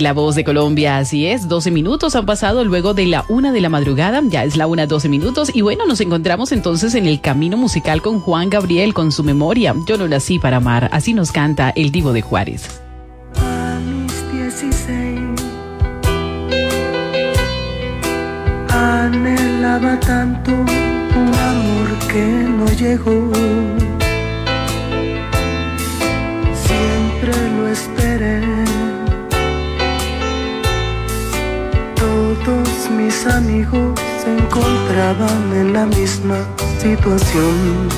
La voz de Colombia. Así es, 12 minutos han pasado luego de la una de la madrugada, ya es la una, 12 minutos. Y bueno, nos encontramos entonces en el camino musical con Juan Gabriel, con su memoria. Yo no nací para amar, así nos canta el Divo de Juárez. A mis 16, anhelaba tanto un amor que no llegó situación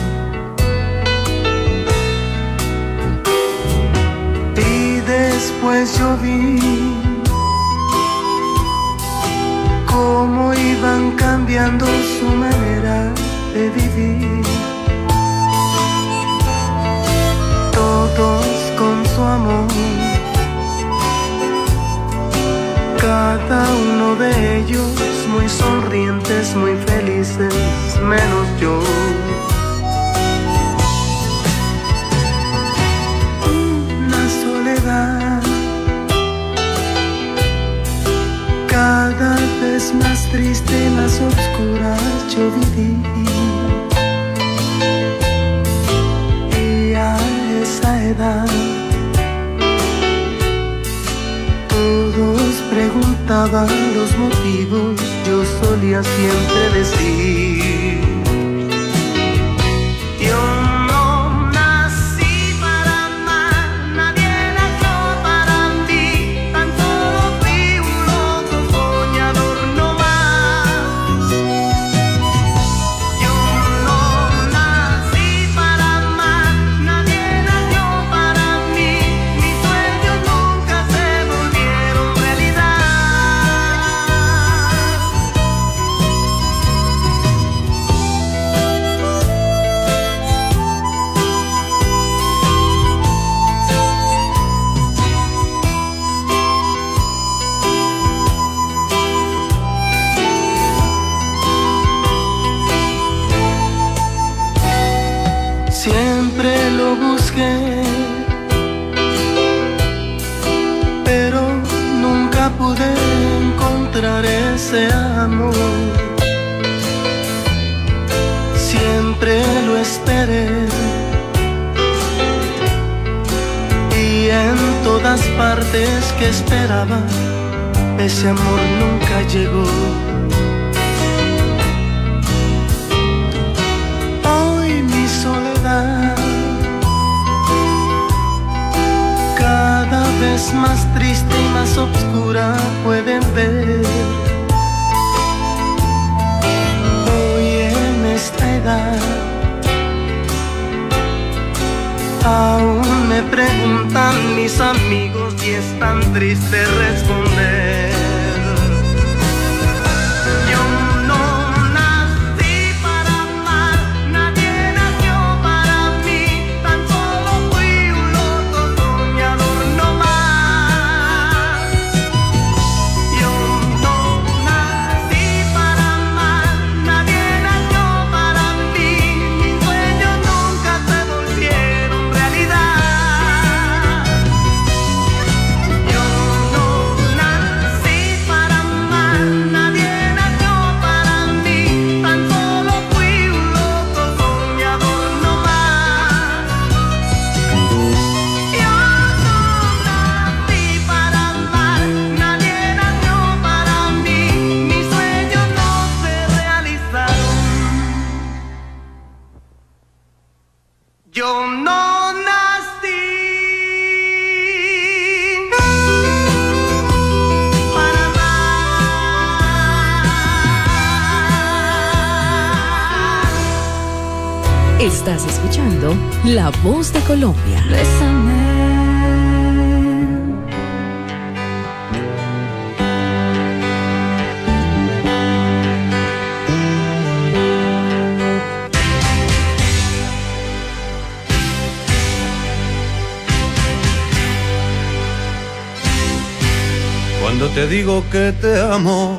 te digo que te amo,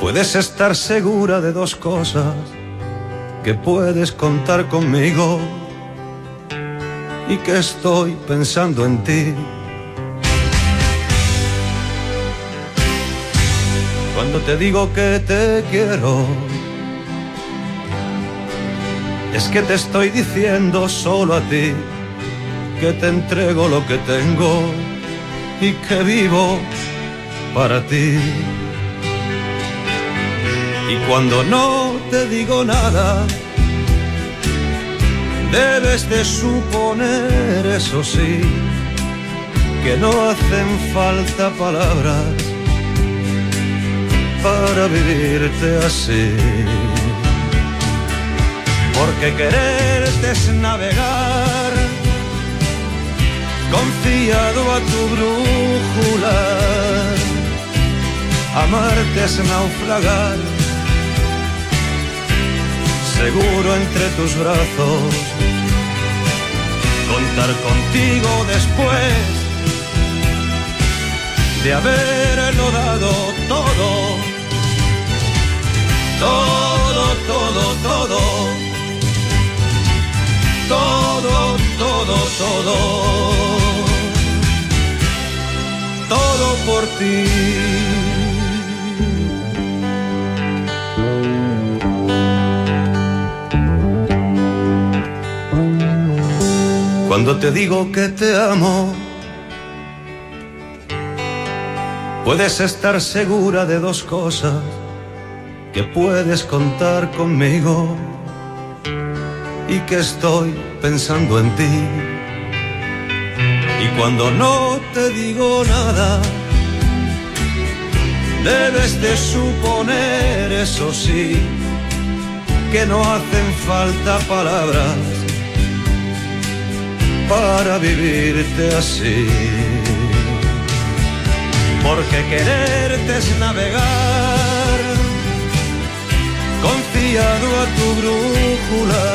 puedes estar segura de dos cosas, que puedes contar conmigo y que estoy pensando en ti. Cuando te digo que te quiero, es que te estoy diciendo solo a ti que te entrego lo que tengo y que vivo para ti. Y cuando no te digo nada, debes de suponer, eso sí, que no hacen falta palabras para vivirte así. Porque quererte es navegar confiado a tu brújula. Amarte es naufragar, seguro entre tus brazos. Contar contigo después de haberlo dado todo. Todo, todo, todo. Todo, todo, todo. Todo por ti. Cuando te digo que te amo, puedes estar segura de dos cosas, que puedes contar conmigo y que estoy pensando en ti. Y cuando no te digo nada, debes de suponer, eso sí, que no hacen falta palabras para vivirte así. Porque quererte es navegar confiado a tu brújula.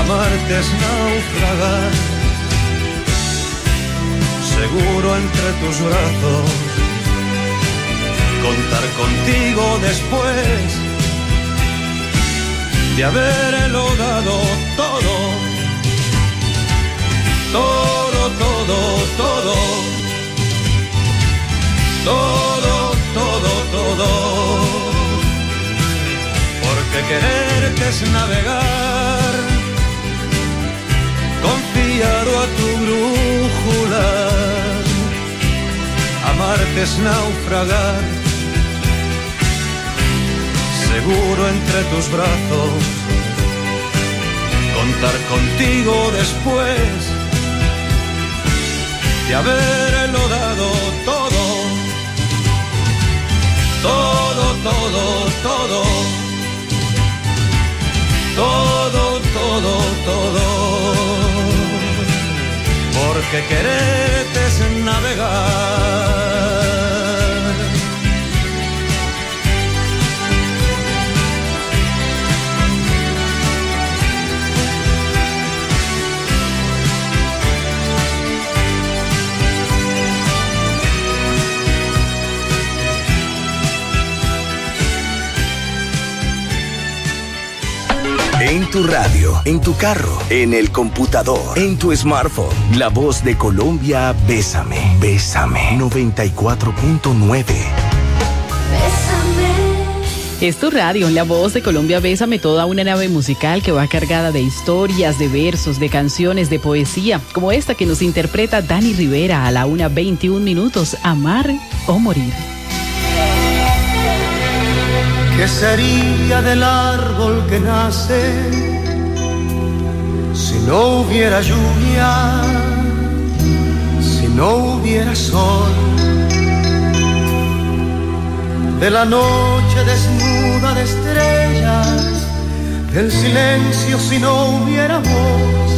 Amarte es naufragar, seguro entre tus brazos. Contar contigo después de haberlo dado todo. Todo, todo, todo. Todo, todo, todo. Porque quererte es navegar, confiado a tu brújula. Amarte es naufragar, seguro entre tus brazos. Contar contigo después de haberlo dado todo, todo, todo, todo, todo, todo, todo. Porque quererte es navegar. En tu radio, en tu carro, en el computador, en tu smartphone. La voz de Colombia, Bésame, Bésame. 94.9. Es tu radio, la voz de Colombia Bésame, toda una nave musical que va cargada de historias, de versos, de canciones, de poesía, como esta que nos interpreta Dani Rivera a la una 21 minutos, Amar o Morir. ¿Qué sería del árbol que nace si no hubiera lluvia, si no hubiera sol? De la noche desnuda de estrellas, del silencio si no hubiera voz.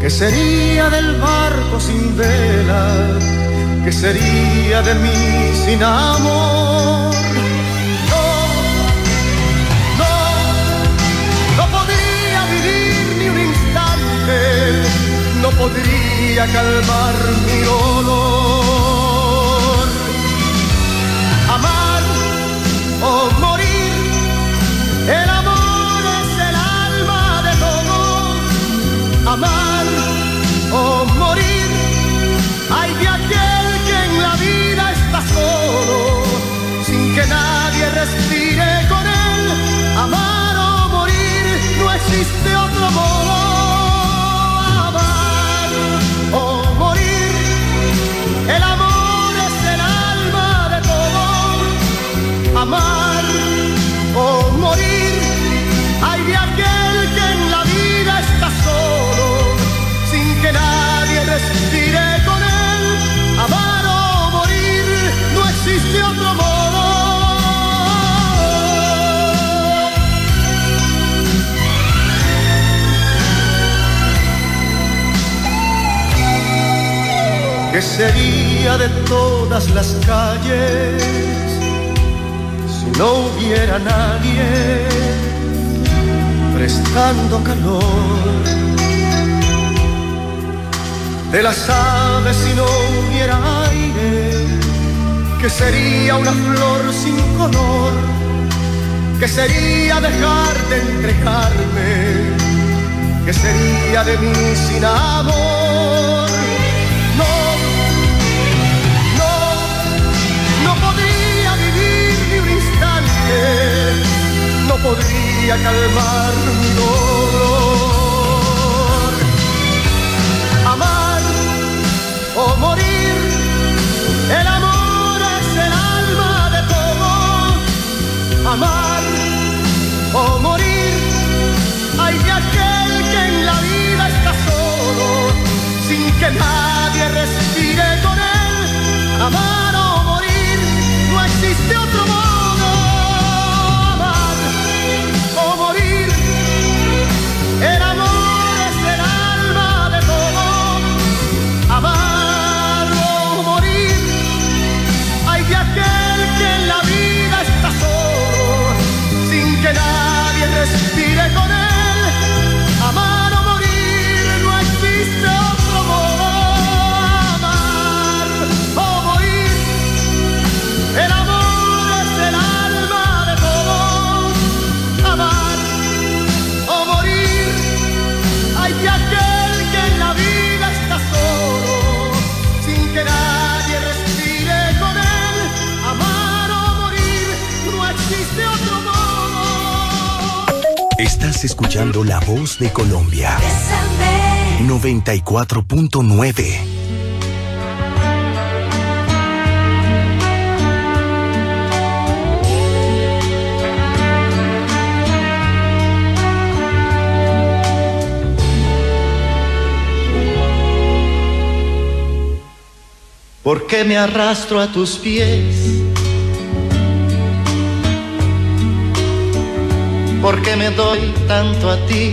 ¿Qué sería del barco sin vela? ¿Qué sería de mí sin amor? podría calmar mi dolor. Amar o morir, el amor es el alma de todos. Amar o morir, hay de aquel que en la vida está solo, sin que nadie respire con él. Amar o morir no existe. Sería de todas las calles si no hubiera nadie prestando calor? De las aves si no hubiera aire, ¿qué sería una flor sin color? ¿Qué sería dejar de entregarme? ¿Qué sería de mí sin amor? Podría calmar mi dolor. Amar o morir, el amor es el alma de todo. Amar o morir, hay de aquel que en la vida está solo, sin que nadie respire con él. Amar o morir, no existe otro modo. Respire Estás escuchando La Voz de Colombia. 94.9. ¿Por qué me arrastro a tus pies? ¿Por qué me doy tanto a ti?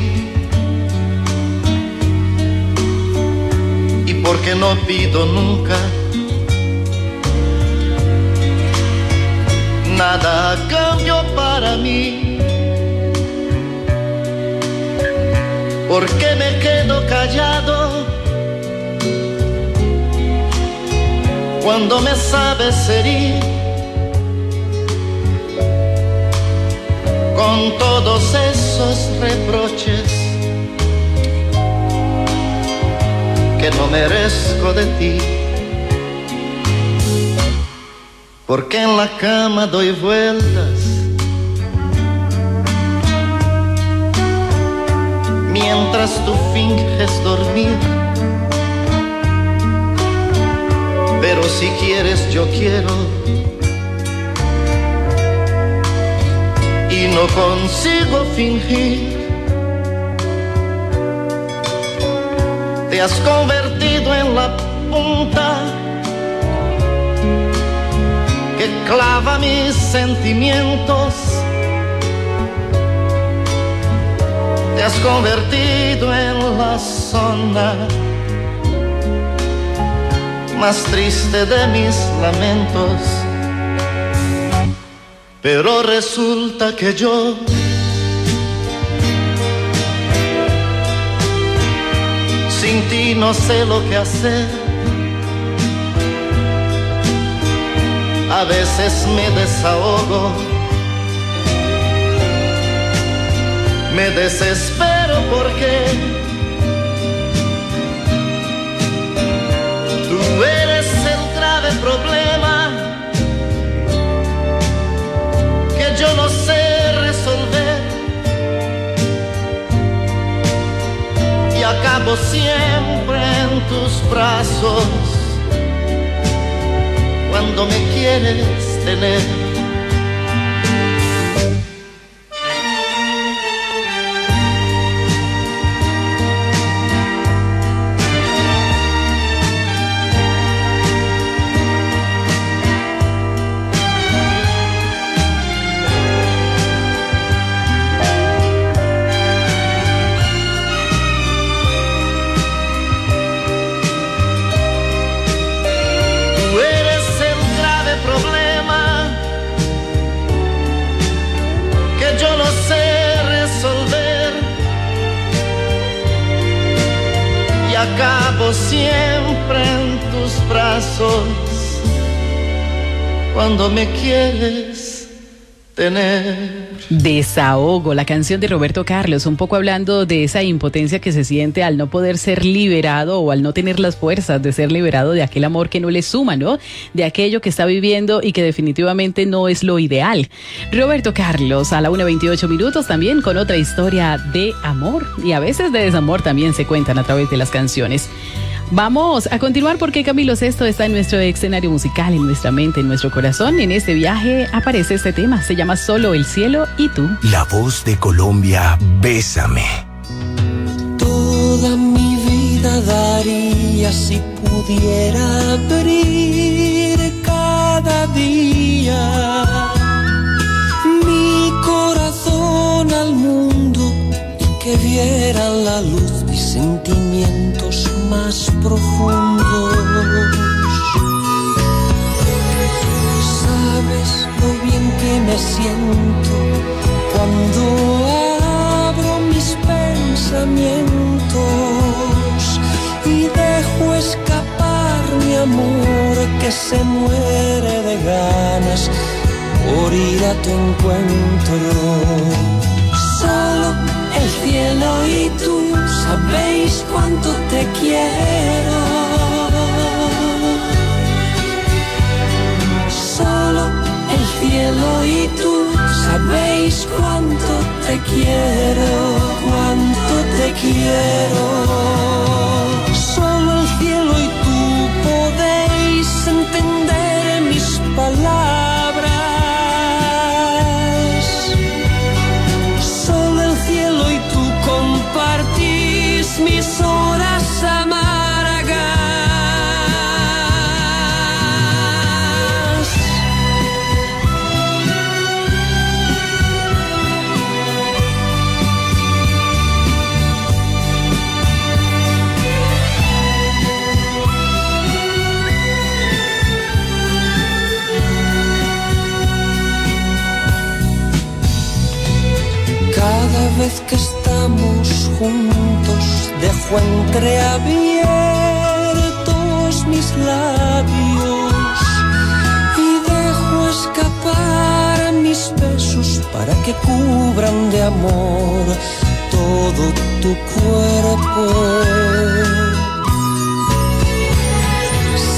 ¿Y por qué no pido nunca nada a cambio para mí? ¿Por qué me quedo callado? cuando me sabes herir con todos esos reproches que no merezco de ti. Porque en la cama doy vueltas mientras tú finges dormir. pero si quieres yo quiero. Y no consigo fingir. Te has convertido en la punta que clava mis sentimientos. Te has convertido en la zona más triste de mis lamentos. Pero resulta que yo sin ti no sé lo que hacer. A veces me desahogo, me desespero porque Tú eres el grave problema yo no sé resolver y acabo siempre en tus brazos cuando me quieres tener. Acabo siempre en tus brazos. Cuando me quieres tener. Desahogo, la canción de Roberto Carlos, un poco hablando de esa impotencia que se siente al no poder ser liberado o al no tener las fuerzas de ser liberado de aquel amor que no le suma, ¿no? De aquello que está viviendo y que definitivamente no es lo ideal. Roberto Carlos, a la 1.28 minutos también con otra historia de amor y a veces de desamor también se cuentan a través de las canciones. Vamos a continuar porque Camilo Sesto está en nuestro escenario musical, en nuestra mente, en nuestro corazón. En este viaje aparece este tema, se llama Solo el cielo y tú. La voz de Colombia, bésame. Toda mi vida daría si pudiera abrir cada día mi corazón al mundo y que viera la luz mis sentimientos más profundos. Sabes lo bien que me siento cuando abro mis pensamientos y dejo escapar mi amor que se muere de ganas por ir a tu encuentro. Solo el cielo y tú sabéis cuánto te quiero. Solo el cielo y tú sabéis cuánto te quiero, cuánto te quiero. Vez que estamos juntos dejo entreabiertos mis labios y dejo escapar mis besos para que cubran de amor todo tu cuerpo.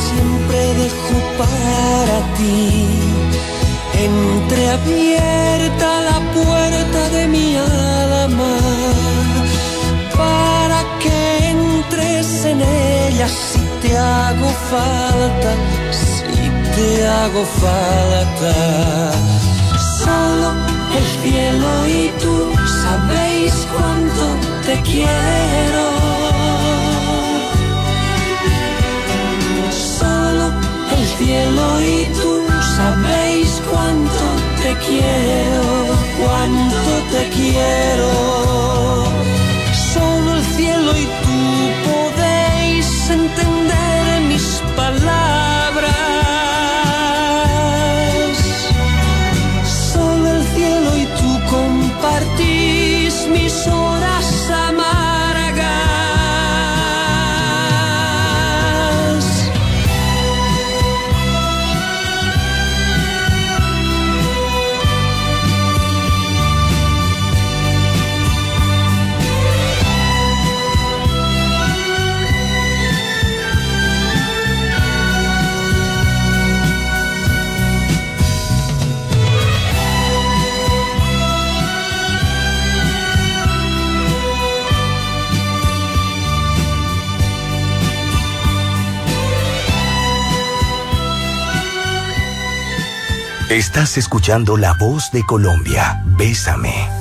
Siempre dejo para ti entreabierta la puerta de mi alma para que entres en ella si te hago falta, si te hago falta. Solo el cielo y tú sabéis cuánto te quiero. Solo el cielo y tú sabéis cuánto te quiero, cuánto te quiero. Solo el cielo y tú podéis entender mis palabras. Solo el cielo y tú compartís mis horas Estás escuchando la voz de Colombia, bésame.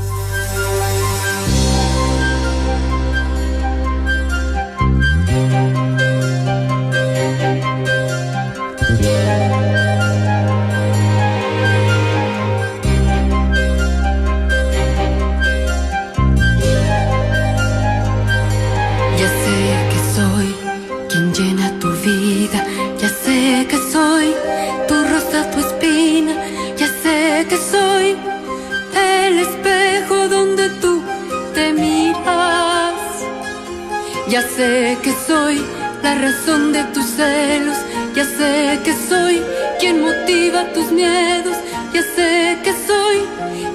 Sé que soy la razón de tus celos. Ya sé que soy quien motiva tus miedos. Ya sé que soy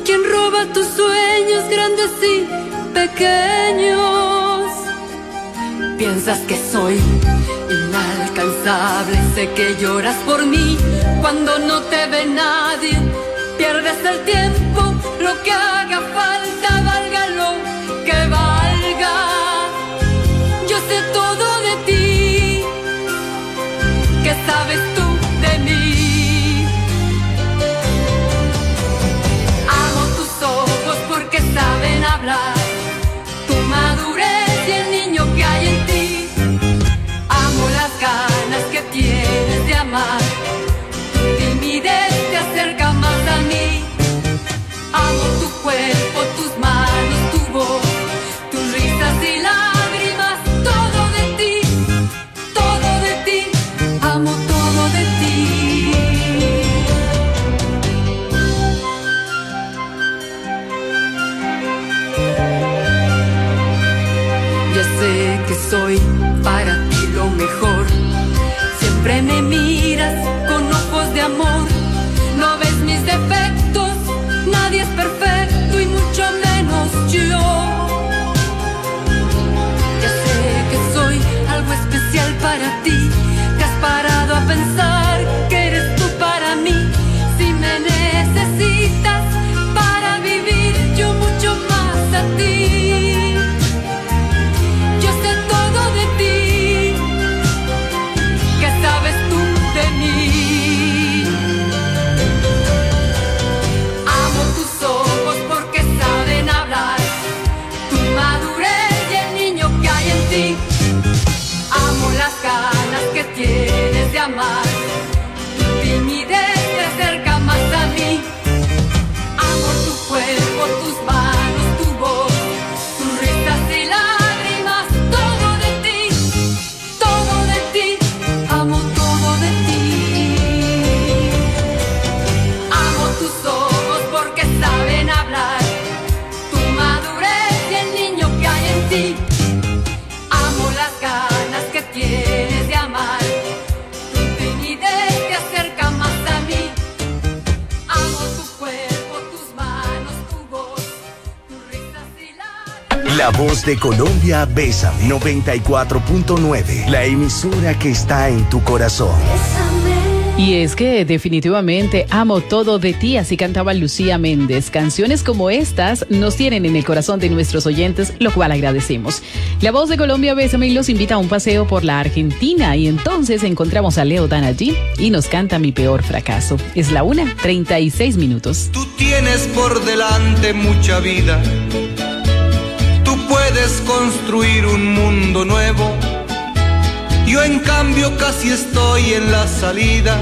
quien roba tus sueños grandes y pequeños. Piensas que soy inalcanzable. Sé que lloras por mí cuando no te ve nadie. Pierdes el tiempo, lo que haga falta, sabes tú de mí? Amo tus ojos porque saben hablar, La voz de Colombia, Bésame 94.9. La emisora que está en tu corazón. Y es que definitivamente amo todo de ti, así cantaba Lucía Méndez. Canciones como estas nos tienen en el corazón de nuestros oyentes, lo cual agradecemos. La voz de Colombia Bésame los invita a un paseo por la Argentina y entonces encontramos a Leo Dan allí y nos canta Mi peor fracaso. Es la una, 36 minutos. Tú tienes por delante mucha vida. Puedes construir un mundo nuevo. Yo en cambio casi estoy en la salida.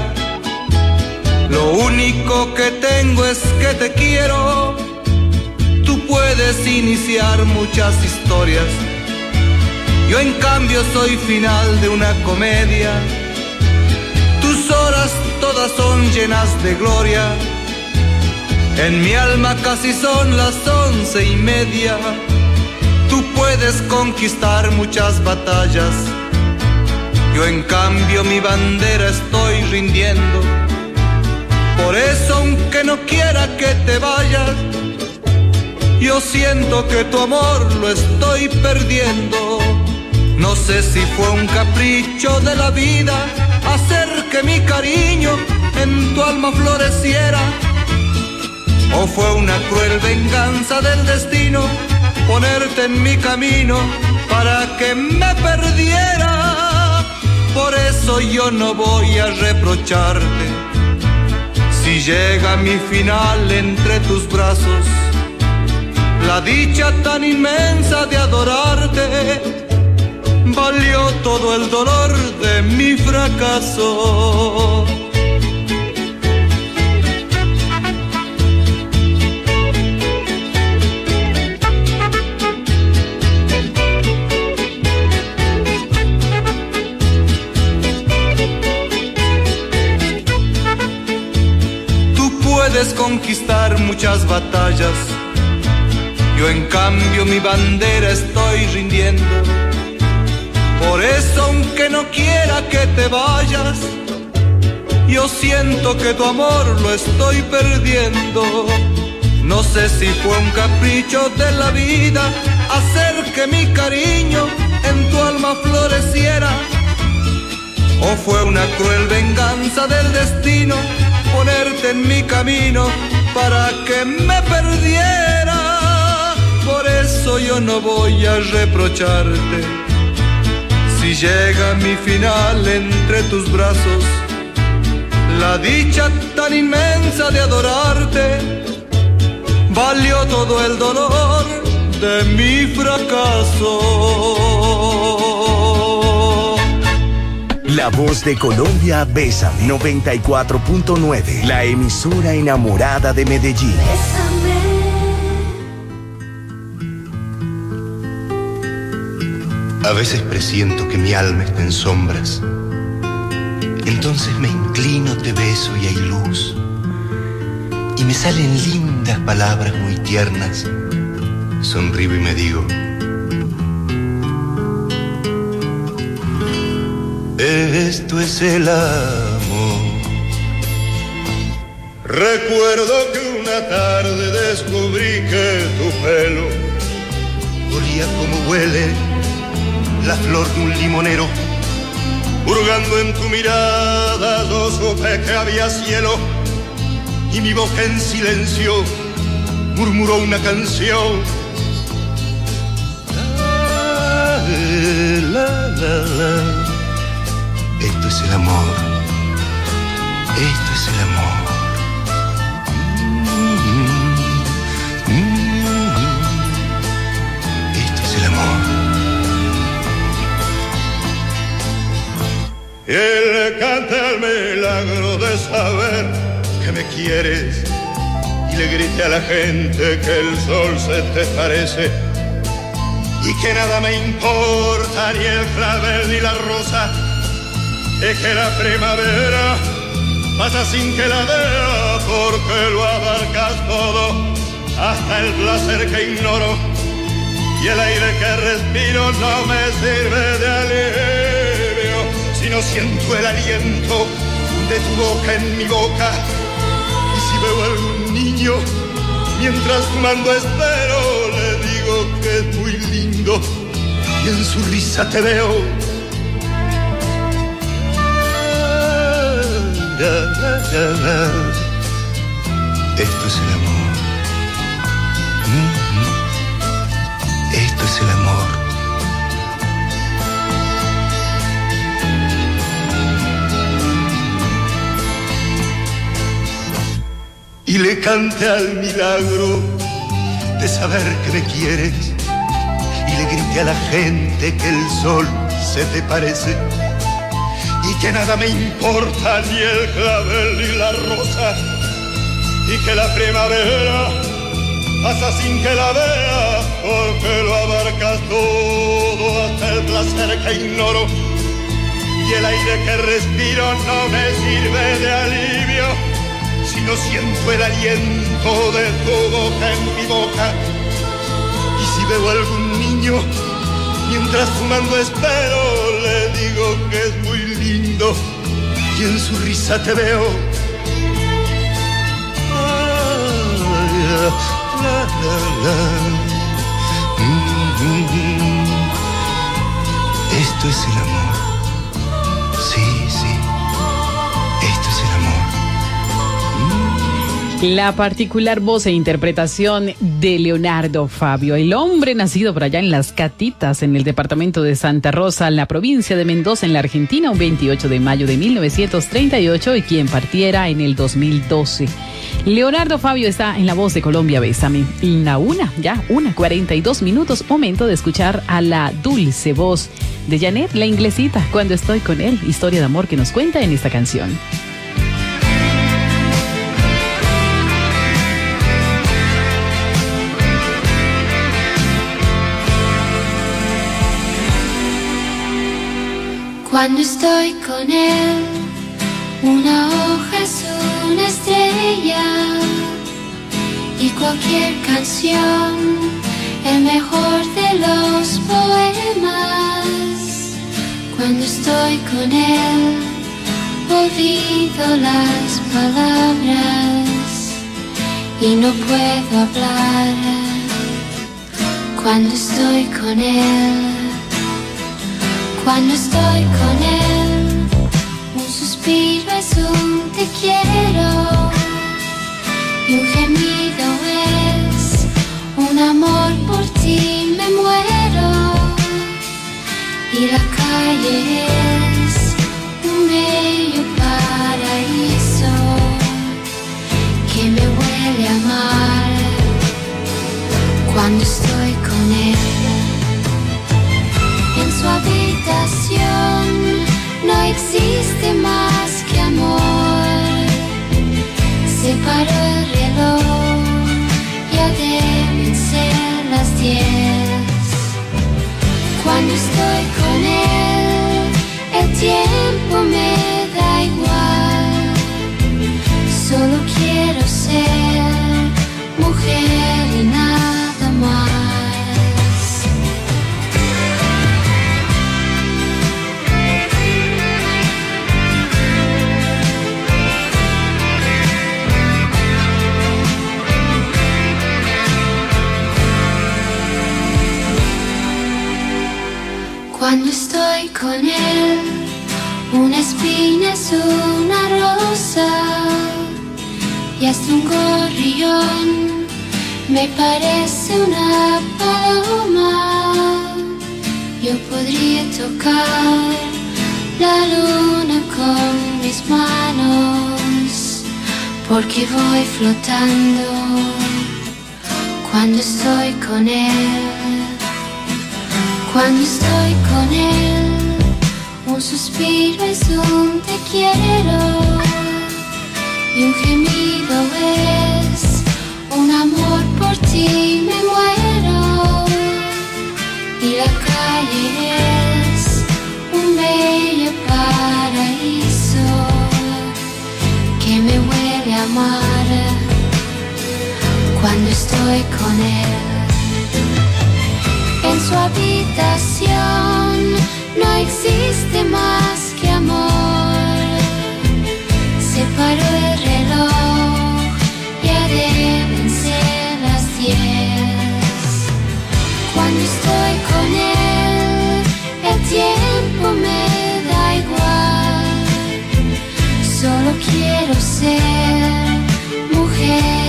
Lo único que tengo es que te quiero. Tú puedes iniciar muchas historias. Yo en cambio soy final de una comedia. Tus horas todas son llenas de gloria. En mi alma casi son las once y media. Tú puedes conquistar muchas batallas. Yo en cambio mi bandera estoy rindiendo. Por eso aunque no quiera que te vayas, yo siento que tu amor lo estoy perdiendo. No sé si fue un capricho de la vida hacer que mi cariño en tu alma floreciera. O fue una cruel venganza del destino ponerte en mi camino para que me perdiera. Por eso yo no voy a reprocharte si llega mi final entre tus brazos. La dicha tan inmensa de adorarte valió todo el dolor de mi fracaso. Conquistar muchas batallas. Yo en cambio mi bandera estoy rindiendo. Por eso aunque no quiera que te vayas, yo siento que tu amor lo estoy perdiendo. No sé si fue un capricho de la vida hacer que mi cariño en tu alma floreciera. O fue una cruel venganza del destino ponerte en mi camino para que me perdiera. Por eso yo no voy a reprocharte. Si llega mi final entre tus brazos, la dicha tan inmensa de adorarte, valió todo el dolor de mi fracaso. La voz de Colombia, Bésame 94.9, la emisora enamorada de Medellín. A veces presiento que mi alma está en sombras. Entonces me inclino, te beso y hay luz. Y me salen lindas palabras muy tiernas. Sonrío y me digo. Esto es el amor. Recuerdo que una tarde descubrí que tu pelo olía como huele la flor de un limonero. Hurgando en tu mirada, yo supe que había cielo y mi boca en silencio murmuró una canción. La. Esto es el amor. Esto es el amor. Esto es el amor. Él canta el milagro de saber que me quieres y le grite a la gente que el sol se te parece y que nada me importa ni el clavel ni la rosa y que la primavera pasa sin que la vea porque lo abarcas todo hasta el placer que ignoro y el aire que respiro no me sirve de alivio si no siento el aliento de tu boca en mi boca y si veo algún niño mientras fumando espero le digo que es muy lindo y en su risa te veo esto es el amor. Esto es el amor. Y le cante al milagro de saber que me quieres. Y le grite a la gente que el sol se te parece y que nada me importa ni el clavel ni la rosa y que la primavera pasa sin que la vea porque lo abarcas todo hasta el placer que ignoro y el aire que respiro no me sirve de alivio si no siento el aliento de tu boca en mi boca y si veo algún niño mientras fumando espero le digo que es muy lindo y en su risa te veo. Mm, mm, mm. Esto es el amor. La particular voz e interpretación de Leonardo Fabio, el hombre nacido por allá en Las Catitas, en el departamento de Santa Rosa, en la provincia de Mendoza, en la Argentina, un 28 de mayo de 1938 y quien partiera en el 2012. Leonardo Fabio está en la voz de Colombia, Bésame. La una, ya, una, 42 minutos, momento de escuchar a la dulce voz de Janet, la inglesita, cuando estoy con él, historia de amor que nos cuenta en esta canción. Cuando estoy con él, una hoja es una estrella y cualquier canción, el mejor de los poemas. Cuando estoy con él, olvido las palabras y no puedo hablar. Cuando estoy con él, cuando estoy con él, un suspiro es un te quiero. Y un gemido es un amor por ti me muero. Y la calle es un bello paraíso que me huele a mar cuando estoy con él su habitación. No existe más que amor. Se paró el reloj ya deben ser las diez. Cuando estoy con él, el tiempo me da igual. Solo quiero Cuando estoy con él, una espina es una rosa y hasta un gorrión me parece una paloma. Yo podría tocar la luna con mis manos porque voy flotando cuando estoy con él. Cuando estoy con él, un suspiro es un te quiero. Y un gemido es un amor por ti me muero. Y la calle es un bello paraíso que me huele a mar cuando estoy con él su habitación no existe más que amor. Se paró el reloj, ya deben ser las diez. Cuando estoy con él, el tiempo me da igual. Solo quiero ser mujer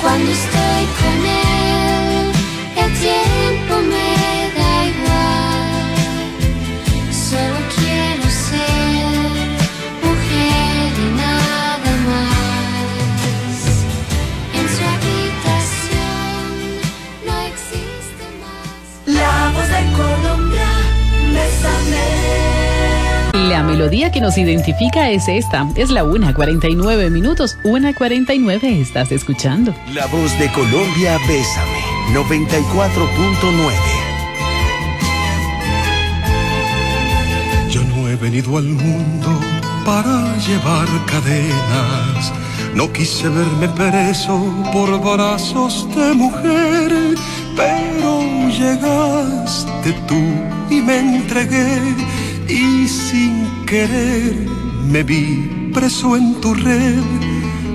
Cuando estoy melodía que nos identifica es esta. Es la 1.49 minutos. 1.49 estás escuchando. La voz de Colombia, Bésame, 94.9. Yo no he venido al mundo para llevar cadenas. No quise verme preso por brazos de mujer, pero llegaste tú y me entregué y sin querer me vi preso en tu red.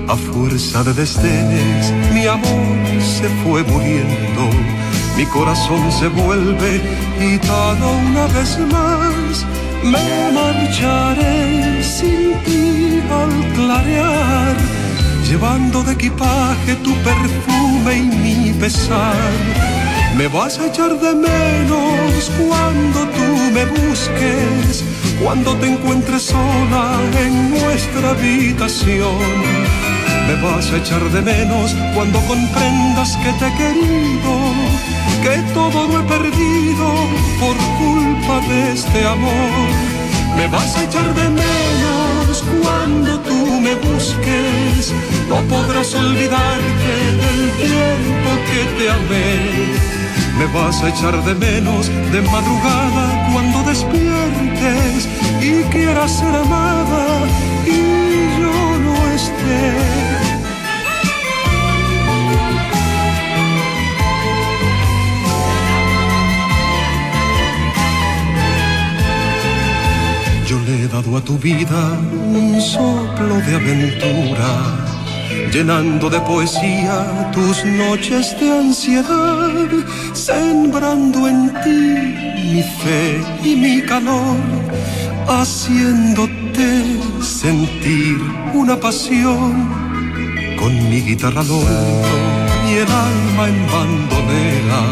A fuerza de desdenes mi amor se fue muriendo, mi corazón se vuelve gitano una vez más. Me marcharé sin ti al clarear, llevando de equipaje tu perfume y mi pesar. Me vas a echar de menos cuando tú me busques, cuando te encuentres sola en nuestra habitación. Me vas a echar de menos cuando comprendas que te he querido, que todo lo he perdido por culpa de este amor. Me vas a echar de menos cuando tú me busques, no podrás olvidarte del tiempo que te amé. Me vas a echar de menos de madrugada cuando despiertes y quieras ser amada y yo no esté. Yo le he dado a tu vida un soplo de aventura, llenando de poesía tus noches de ansiedad, sembrando en ti mi fe y mi calor, haciéndote sentir una pasión. Con mi guitarra lento y el alma en bandolera,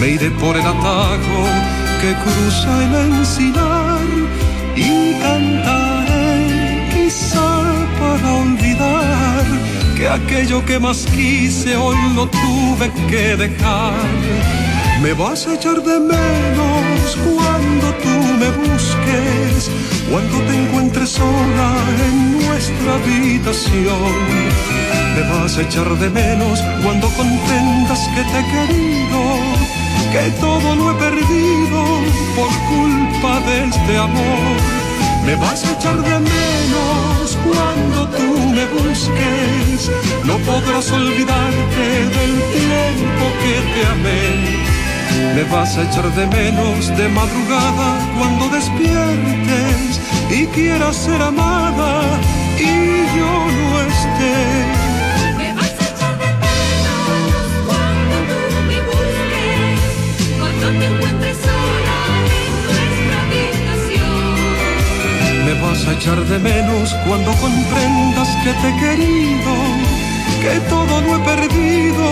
me iré por el atajo que cruza el encinar que aquello que más quise hoy lo tuve que dejar. Me vas a echar de menos cuando tú me busques, cuando te encuentres sola en nuestra habitación. Me vas a echar de menos cuando comprendas que te he querido que todo lo he perdido por culpa de este amor. Me vas a echar de menos cuando tú me busques, no podrás olvidarte del tiempo que te amé. Me vas a echar de menos de madrugada cuando despiertes y quieras ser amada y yo no esté. Vas a echar de menos cuando comprendas que te he querido, que todo lo he perdido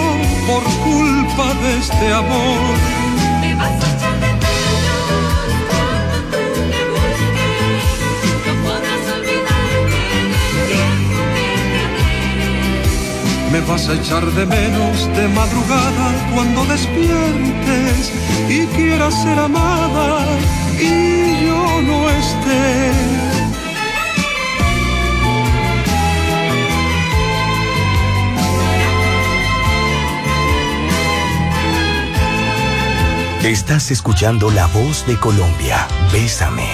por culpa de este amor. Me vas a echar de menos cuando tú me busques, no podrás olvidarte del tiempo que te. Me vas a echar de menos de madrugada cuando despiertes y quieras ser amada y yo no esté. Estás escuchando La Voz de Colombia. Bésame.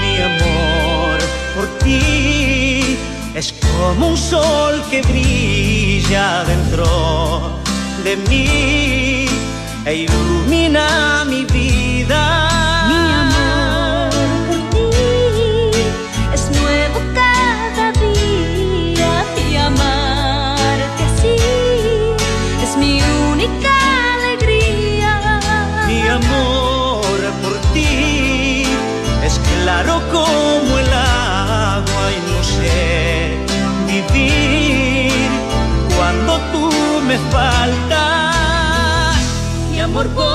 Mi amor por ti es como un sol que brilla dentro de mí e ilumina mi vida. Me faltas. Mi amor por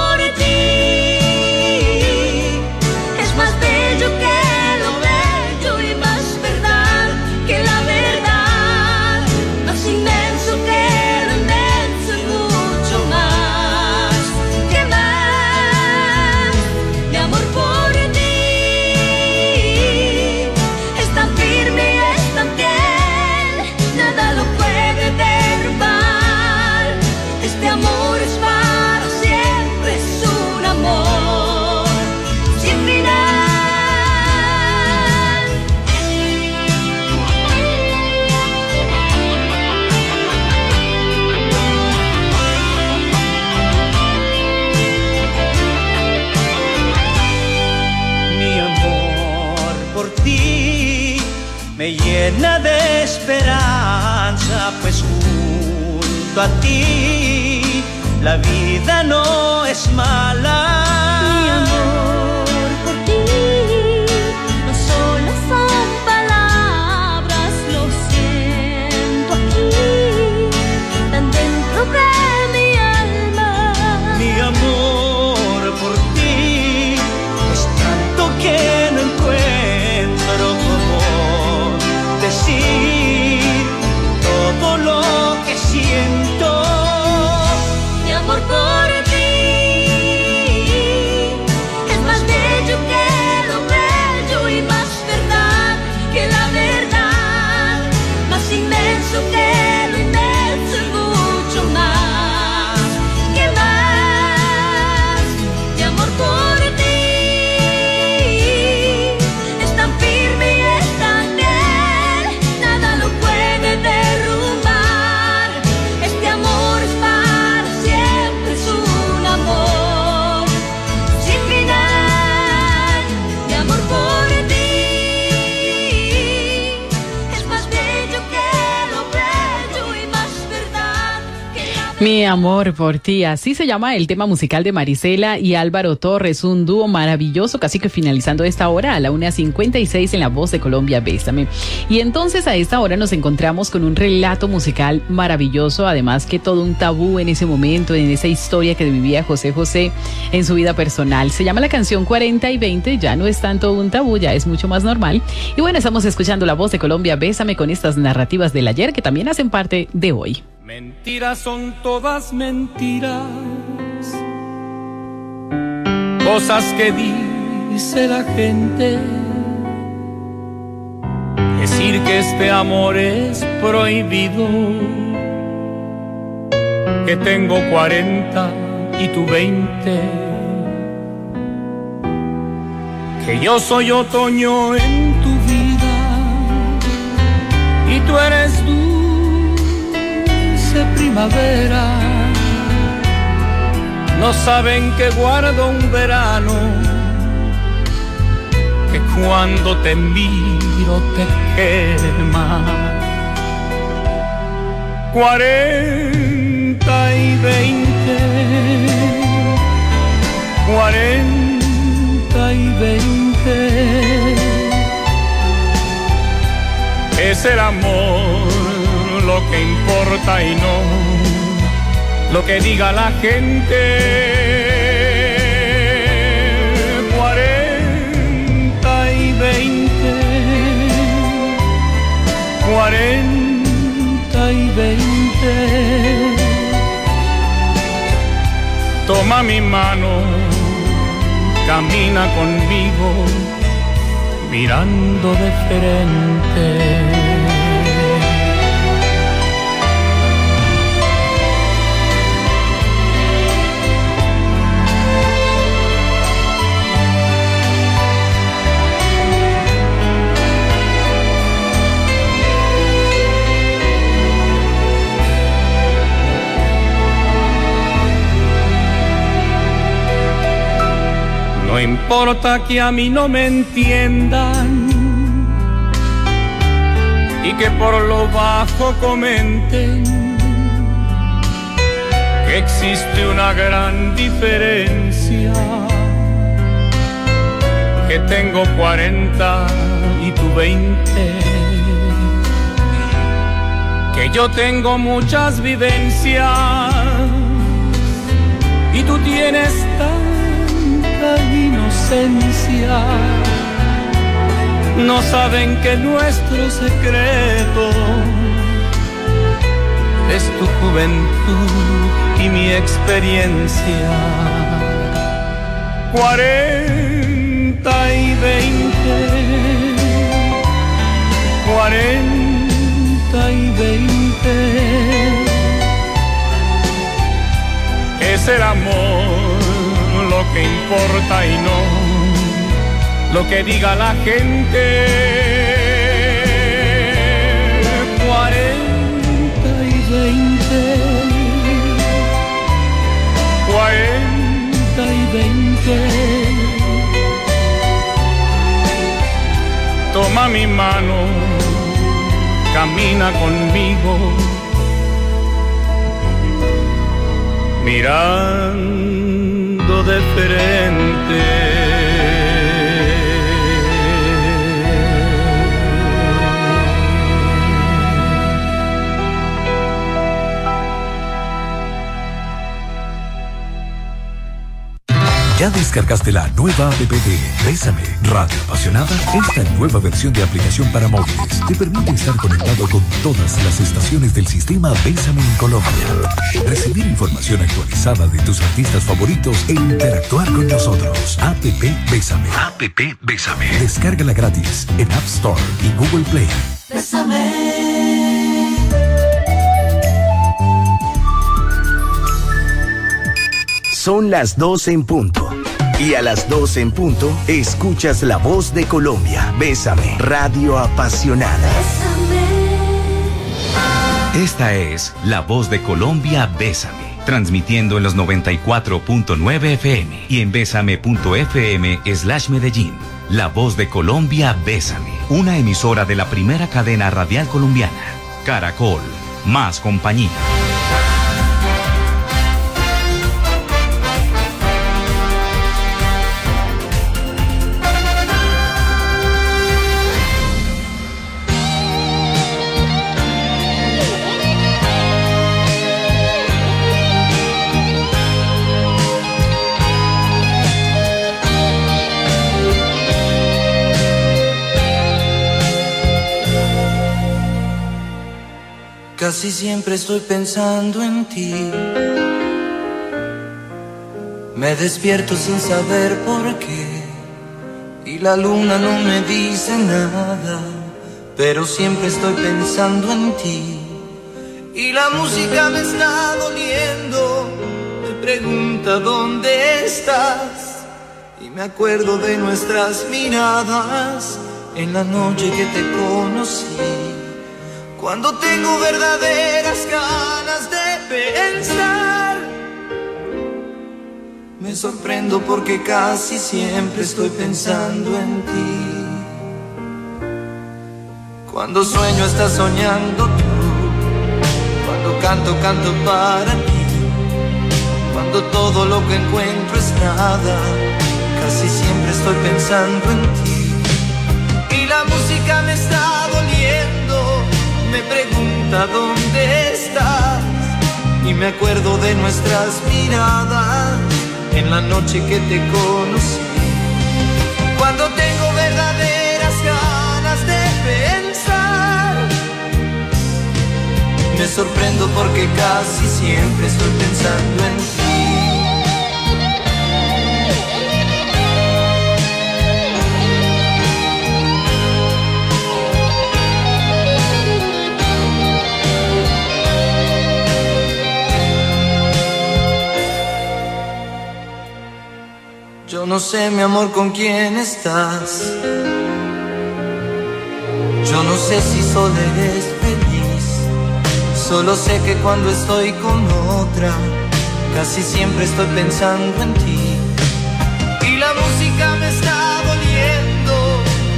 la vida no es mala. Mi amor por ti, así se llama el tema musical de Marisela y Álvaro Torres, un dúo maravilloso, casi que finalizando esta hora a la 1.56 en la voz de Colombia, Bésame. Y entonces a esta hora nos encontramos con un relato musical maravilloso, además que todo un tabú en ese momento, en esa historia que vivía José José en su vida personal. Se llama la canción 40 y 20, ya no es tanto un tabú, ya es mucho más normal. Y bueno, estamos escuchando la voz de Colombia, Bésame con estas narrativas del ayer que también hacen parte de hoy. Mentiras son todas mentiras. Cosas que dice la gente. Decir que este amor es prohibido. Que tengo 40 y tú 20. Que yo soy otoño en tu vida. Y tú eres dulce primavera. No saben que guardo un verano, que cuando te miro te quema. Cuarenta y veinte, cuarenta y veinte. Es el amor lo que importa y no lo que diga la gente. Cuarenta y veinte, cuarenta y veinte. Toma mi mano, camina conmigo, mirando de frente. Importa que a mí no me entiendan y que por lo bajo comenten que existe una gran diferencia, que tengo 40 y tú 20, que yo tengo muchas vivencias y tú tienes tanta No saben que nuestro secreto es tu juventud y mi experiencia. Cuarenta y veinte, cuarenta y veinte. Es el amor lo que importa y no lo que diga la gente. Cuarenta y veinte, cuarenta y veinte. Toma mi mano, camina conmigo, mirando de frente. ¿Ya descargaste la nueva app de Bésame Radio Apasionada? Esta nueva versión de aplicación para móviles te permite estar conectado con todas las estaciones del sistema Bésame en Colombia, recibir información actualizada de tus artistas favoritos e interactuar con nosotros. App Bésame. App Bésame. Descárgala gratis en App Store y Google Play. Son las 12 en punto. Y a las 12 en punto, escuchas la voz de Colombia. Bésame, radio apasionada. Esta es la voz de Colombia Bésame, transmitiendo en los 94.9 FM y en bésame.fm slash Medellín. La voz de Colombia Bésame, una emisora de la primera cadena radial colombiana. Caracol, más compañía. Casi siempre estoy pensando en ti. Me despierto sin saber por qué. Y la luna no me dice nada. Pero siempre estoy pensando en ti. Y la música me está doliendo. Me pregunta dónde estás. Y me acuerdo de nuestras miradas en la noche que te conocí. Cuando tengo verdaderas ganas de pensar, me sorprendo porque casi siempre estoy pensando en ti. Cuando sueño estás soñando tú, cuando canto canto para ti, cuando todo lo que encuentro es nada, casi siempre estoy pensando en ti. Pregunta dónde estás y me acuerdo de nuestras miradas en la noche que te conocí. Cuando tengo verdaderas ganas de pensar, me sorprendo porque casi siempre estoy pensando en ti. No sé, mi amor, con quién estás. Yo no sé si solo eres feliz. Solo sé que cuando estoy con otra, casi siempre estoy pensando en ti. Y la música me está doliendo.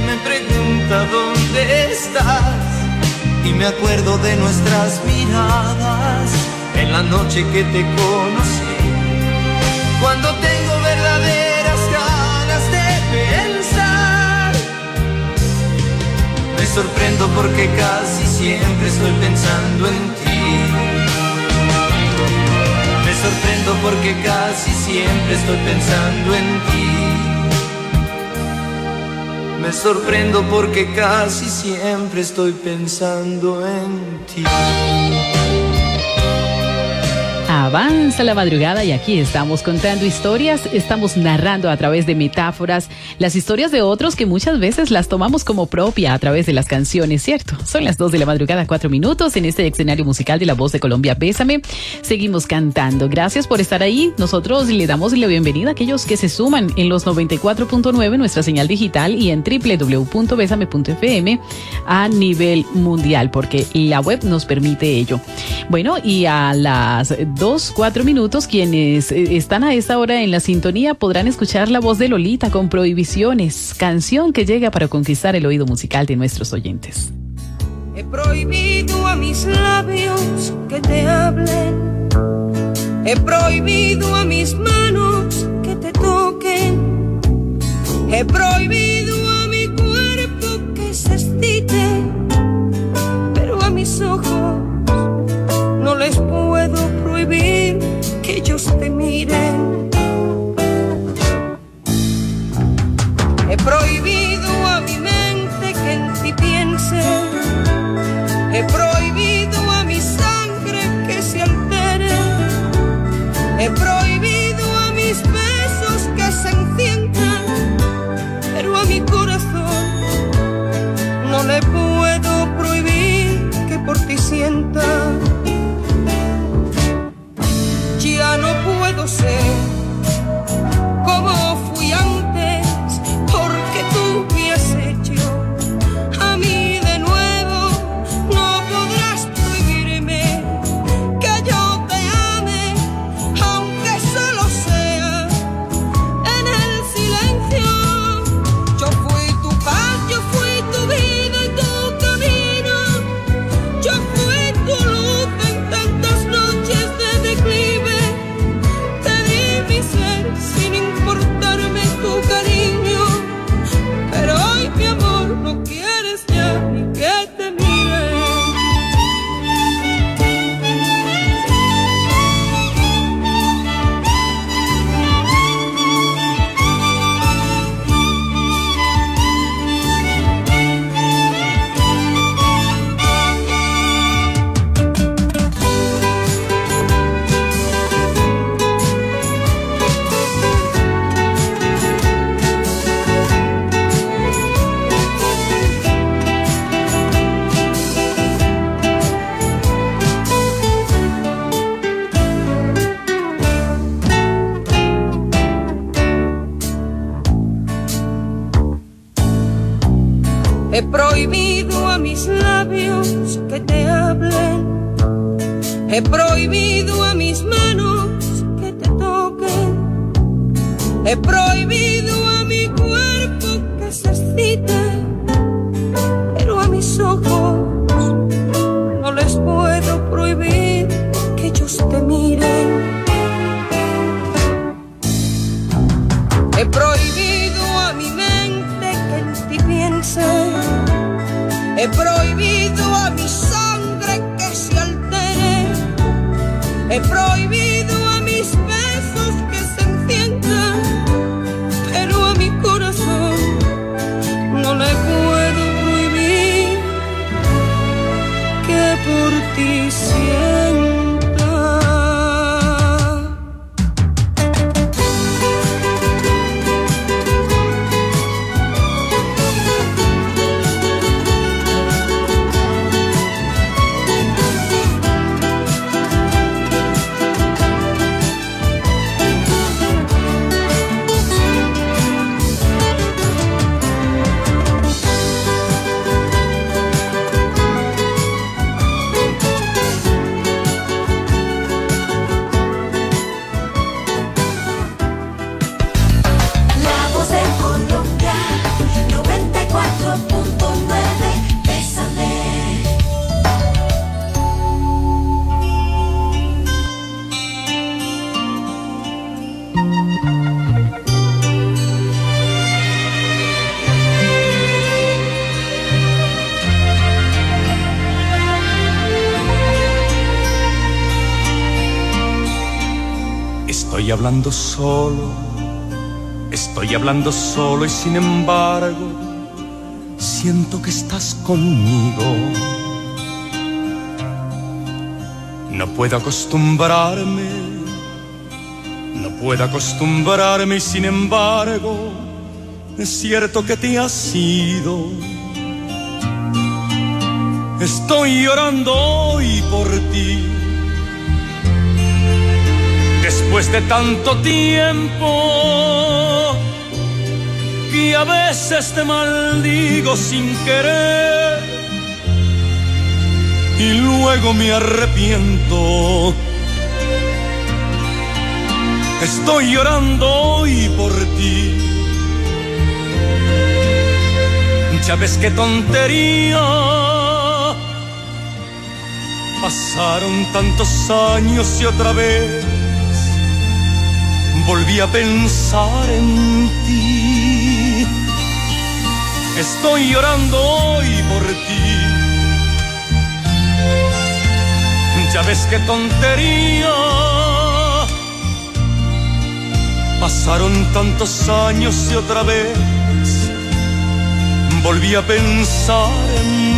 Me pregunta dónde estás. Y me acuerdo de nuestras miradas en la noche que te conocí. Cuando tengo sorprendo porque casi siempre estoy pensando en ti. Me sorprendo porque casi siempre estoy pensando en ti. Me sorprendo porque casi siempre estoy pensando en ti. Avanza la madrugada y aquí estamos contando historias, estamos narrando a través de metáforas las historias de otros que muchas veces las tomamos como propia a través de las canciones, ¿cierto? Son las dos de la madrugada, cuatro minutos en este escenario musical de La Voz de Colombia. Bésame, seguimos cantando. Gracias por estar ahí. Nosotros le damos la bienvenida a aquellos que se suman en los 94.9, nuestra señal digital y en www.besame.fm a nivel mundial, porque la web nos permite ello. Bueno, y a las dos, cuatro minutos, quienes eh, están a esta hora en la sintonía podrán escuchar la voz de Lolita con Prohibiciones, canción que llega para conquistar el oído musical de nuestros oyentes. He prohibido a mis labios que te hablen. He prohibido a mis manos que te toquen. He prohibido a mi cuerpo que se excite. Pero a mis ojos que ellos te miren. He prohibido a mi mente que en ti piense. He prohibido no hablando solo, estoy hablando solo y sin embargo siento que estás conmigo. No puedo acostumbrarme, no puedo acostumbrarme y sin embargo es cierto que te has ido. Estoy llorando hoy por ti. Después de tanto tiempo que a veces te maldigo sin querer y luego me arrepiento. Estoy llorando hoy por ti. Ya ves qué tontería. Pasaron tantos años y otra vez volví a pensar en ti. Estoy llorando hoy por ti. Ya ves qué tontería. Pasaron tantos años y otra vez volví a pensar en ti.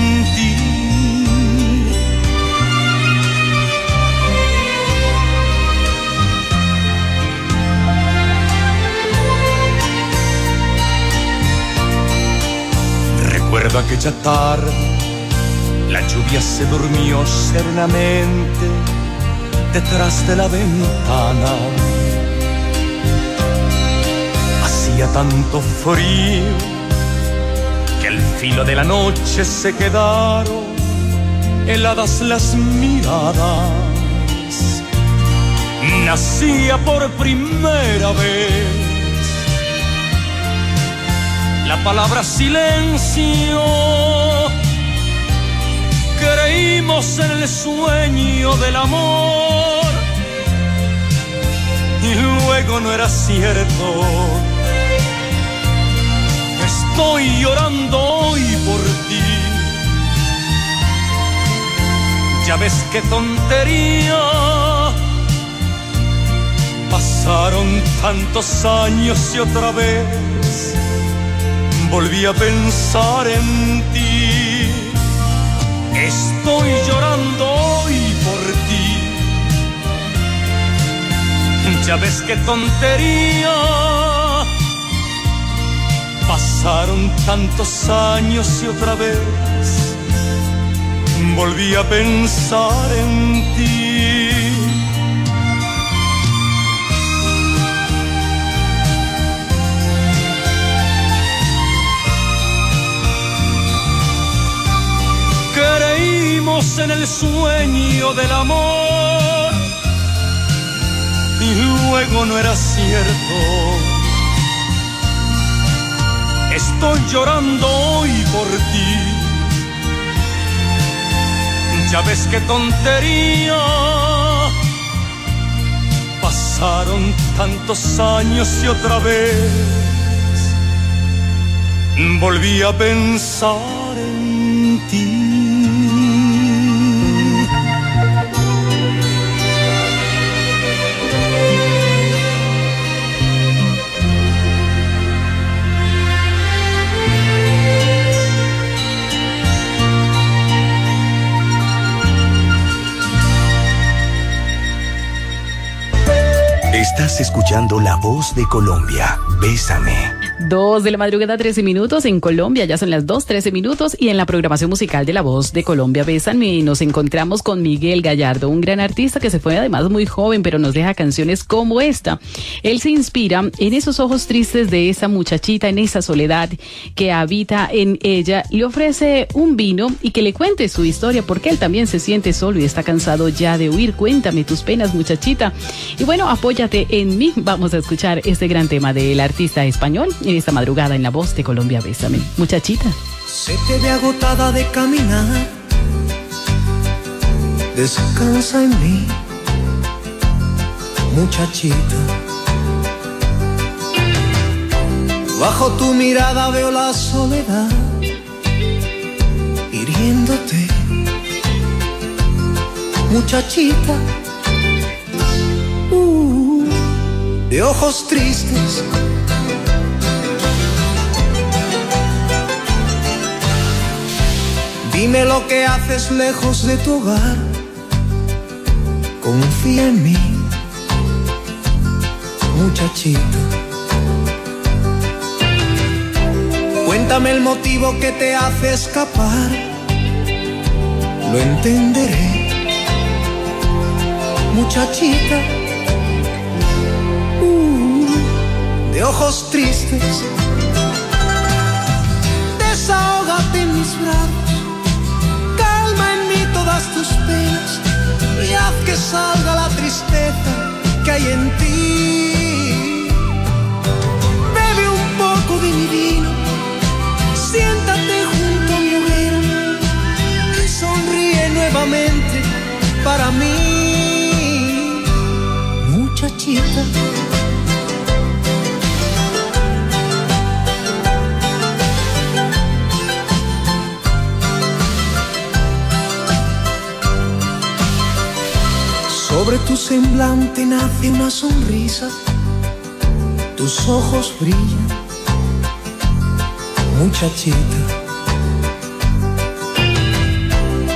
Recuerdo aquella tarde, la lluvia se durmió serenamente detrás de la ventana. Hacía tanto frío que al filo de la noche se quedaron heladas las miradas. Nacía por primera vez la palabra silencio. Creímos en el sueño del amor y luego no era cierto. Estoy llorando hoy por ti. Ya ves qué tontería. Pasaron tantos años y otra vez volví a pensar en ti. Estoy llorando hoy por ti. Ya ves qué tontería. Pasaron tantos años y otra vez volví a pensar en ti. Sueño del amor y luego no era cierto. Estoy llorando hoy por ti. Ya ves qué tontería. Pasaron tantos años y otra vez volví a pensar en ti. Estás escuchando la voz de Colombia. Bésame. Dos de la madrugada, 13 minutos en Colombia, ya son las 2, 13 minutos y en la programación musical de La Voz de Colombia Bésame nos encontramos con Miguel Gallardo, un gran artista que se fue además muy joven, pero nos deja canciones como esta. Él se inspira en esos ojos tristes de esa muchachita, en esa soledad que habita en ella, le ofrece un vino y que le cuente su historia, porque él también se siente solo y está cansado ya de huir. Cuéntame tus penas, muchachita. Y bueno, apóyate en mí. Vamos a escuchar este gran tema del artista español en esta madrugada en la voz de Colombia Bésame. Muchachita. Se te ve agotada de caminar. Descansa en mí, muchachita. Bajo tu mirada veo la soledad hiriéndote, muchachita. Uh, de ojos tristes. Dime lo que haces lejos de tu hogar. Confía en mí, muchachita. Cuéntame el motivo que te hace escapar. Lo entenderé, muchachita. Uh, de ojos tristes. Desahógate en mis brazos y haz que salga la tristeza que hay en ti. Bebe un poco de mi vino, siéntate junto a mi hoguera y sonríe nuevamente para mí, muchachita. Semblante nace una sonrisa, tus ojos brillan, muchachita.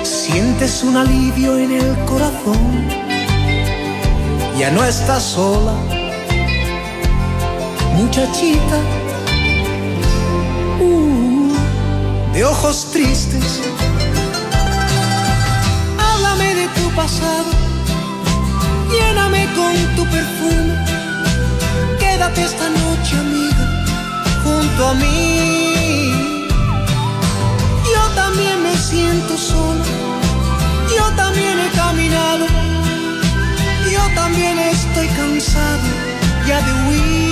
Sientes un alivio en el corazón, ya no estás sola, muchachita. Uh, de ojos tristes, háblame de tu pasado lléname con tu perfume. Quédate esta noche, amiga, junto a mí. Yo también me siento sola, yo también he caminado, yo también estoy cansado ya de huir.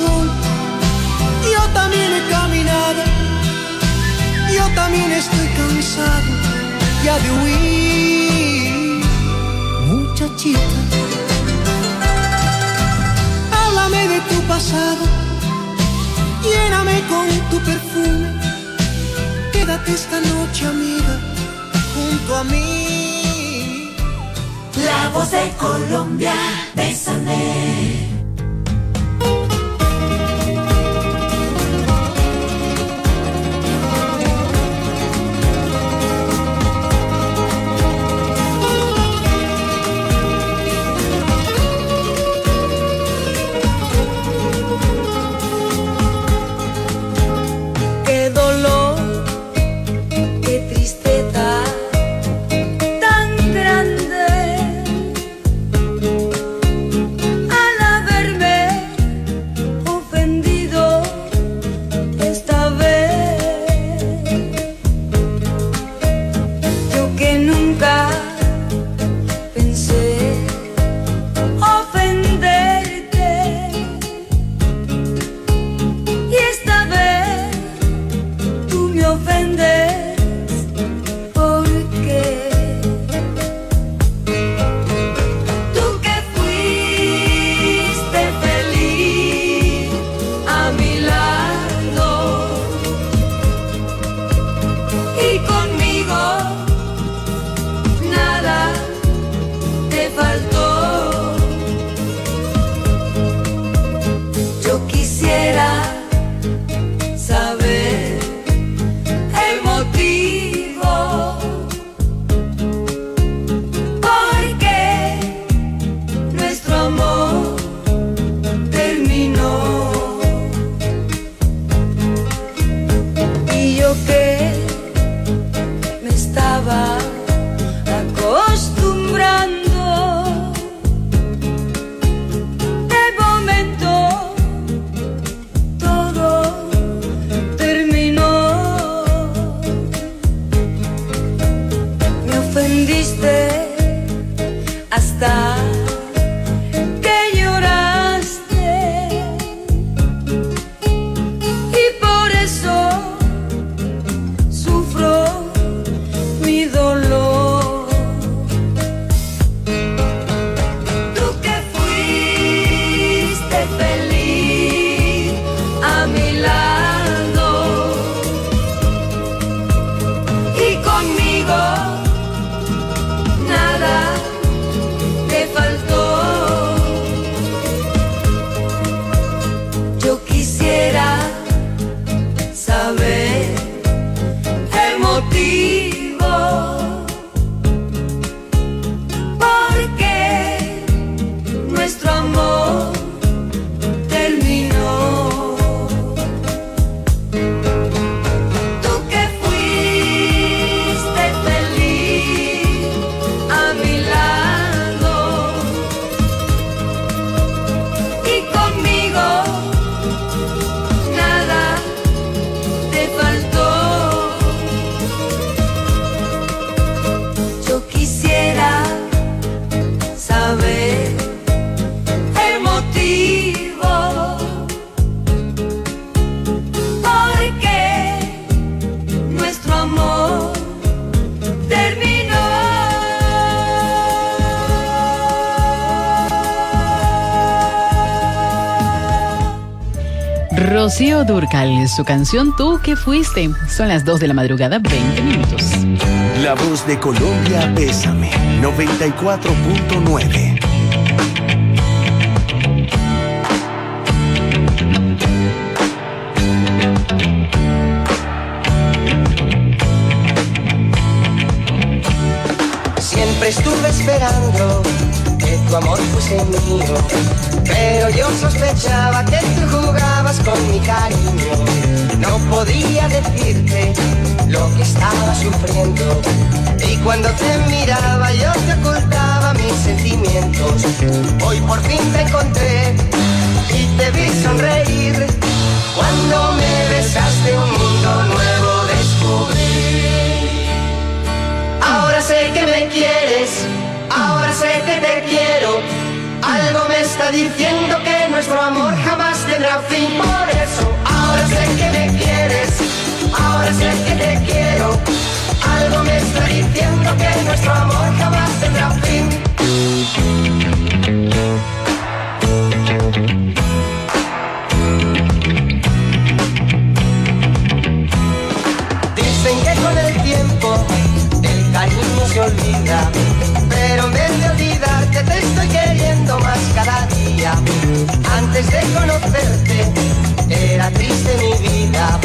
Yo también he caminado, yo también estoy cansado ya de huir. Muchachita, háblame de tu pasado, lléname con tu perfume, quédate esta noche amiga junto a mí. La voz de Colombia, bésame. Rocío Durcal, su canción Tú que fuiste. Son las 2 de la madrugada, 20 minutos. La voz de Colombia, Bésame, 94.9. Siempre estuve esperando que tu amor fuese mío, pero yo sospechaba que con mi cariño. No podía decirte lo que estaba sufriendo y cuando te miraba yo te ocultaba mis sentimientos. Hoy por fin te encontré y te vi sonreír. Cuando me besaste un mundo nuevo descubrí. Ahora sé que me quieres, ahora sé que te quiero. Algo me está diciendo que nuestro amor jamás tendrá fin. Por eso, ahora sé que me quieres, ahora sé que te quiero. Algo me está diciendo que nuestro amor jamás tendrá fin. Antes de conocerte. Era triste mi vida,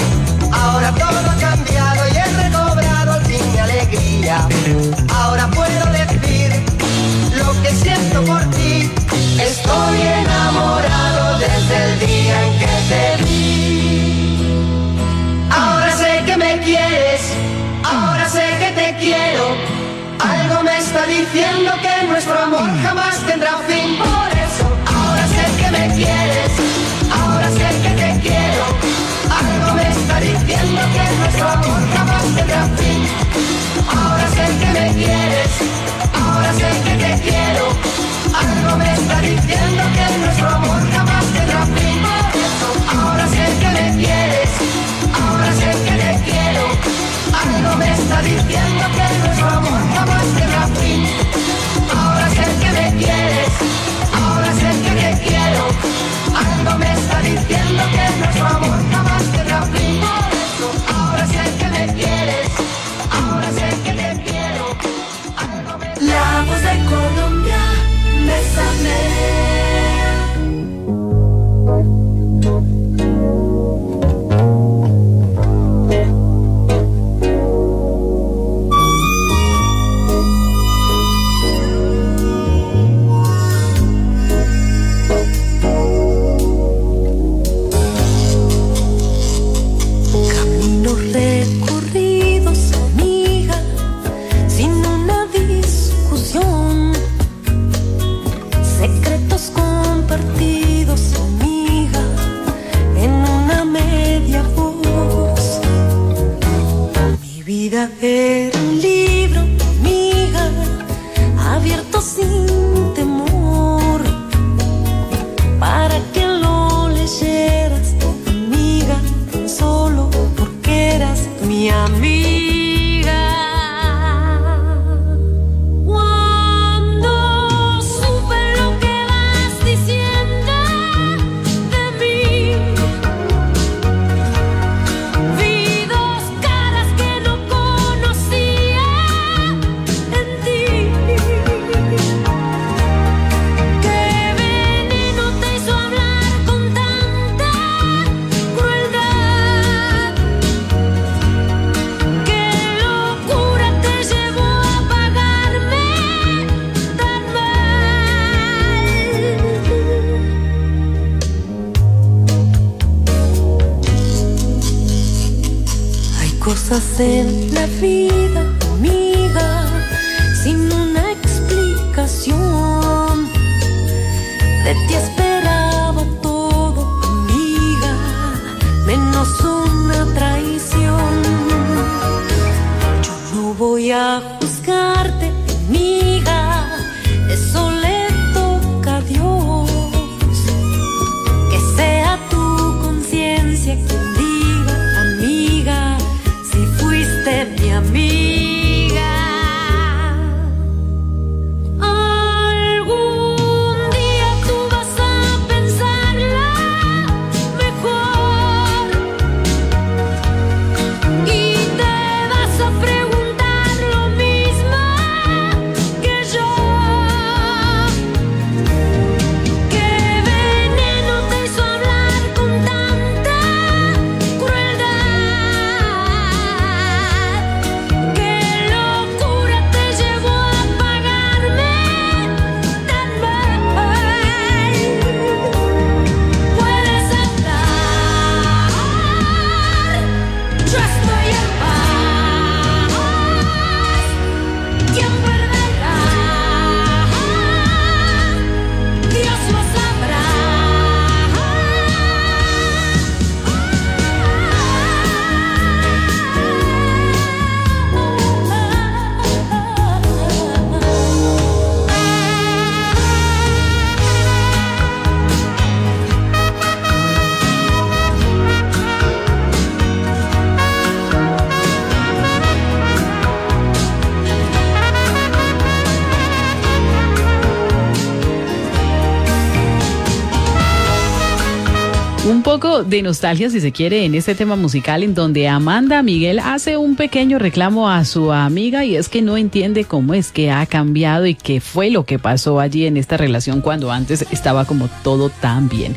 de nostalgia, si se quiere, en este tema musical en donde Amanda Miguel hace un pequeño reclamo a su amiga y es que no entiende cómo es que ha cambiado y qué fue lo que pasó allí en esta relación cuando antes estaba como todo tan bien.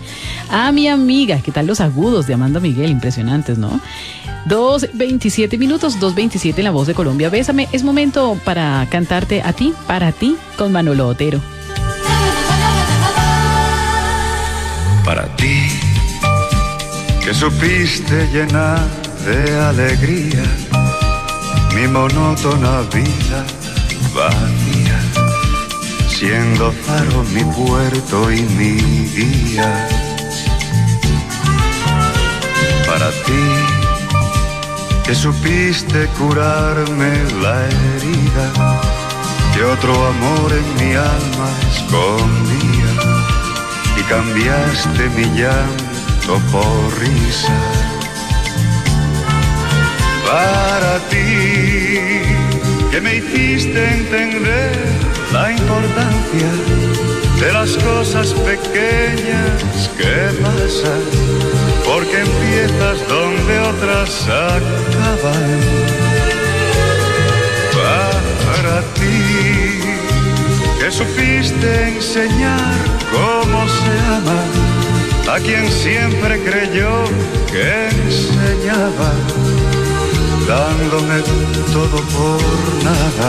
A mi amiga, ¿qué tal los agudos de Amanda Miguel? Impresionantes, ¿no? 2.27 minutos, 2.27 en la voz de Colombia. Bésame, es momento para cantarte a ti, para ti, con Manolo Otero. para ti, que supiste llenar de alegría mi monótona vida vacía, siendo faro mi puerto y mi guía. Para ti, que supiste curarme la herida que otro amor en mi alma escondía y cambiaste mi llanto por risa. Para ti, que me hiciste entender la importancia de las cosas pequeñas que pasan, porque empiezas donde otras acaban. Para ti, que supiste enseñar cómo se ama a quien siempre creyó que enseñaba, dándome todo por nada.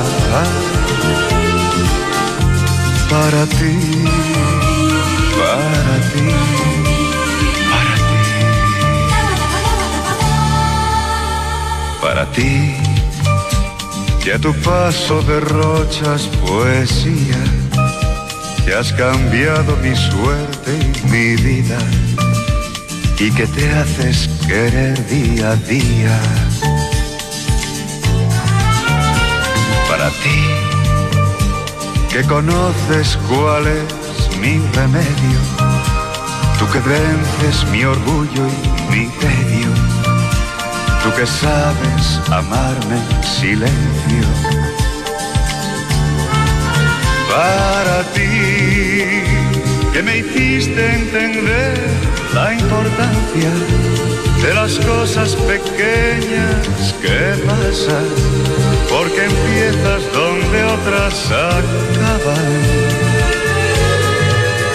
Para ti, para ti, para ti, para ti, que a tu paso derrochas poesía que has cambiado mi suerte y mi vida y que te haces querer día a día. Para ti, que conoces cuál es mi remedio, tú que vences mi orgullo y mi tedio, tú que sabes amarme en silencio. Para ti, que me hiciste entender la importancia de las cosas pequeñas que pasan, porque empiezas donde otras acaban.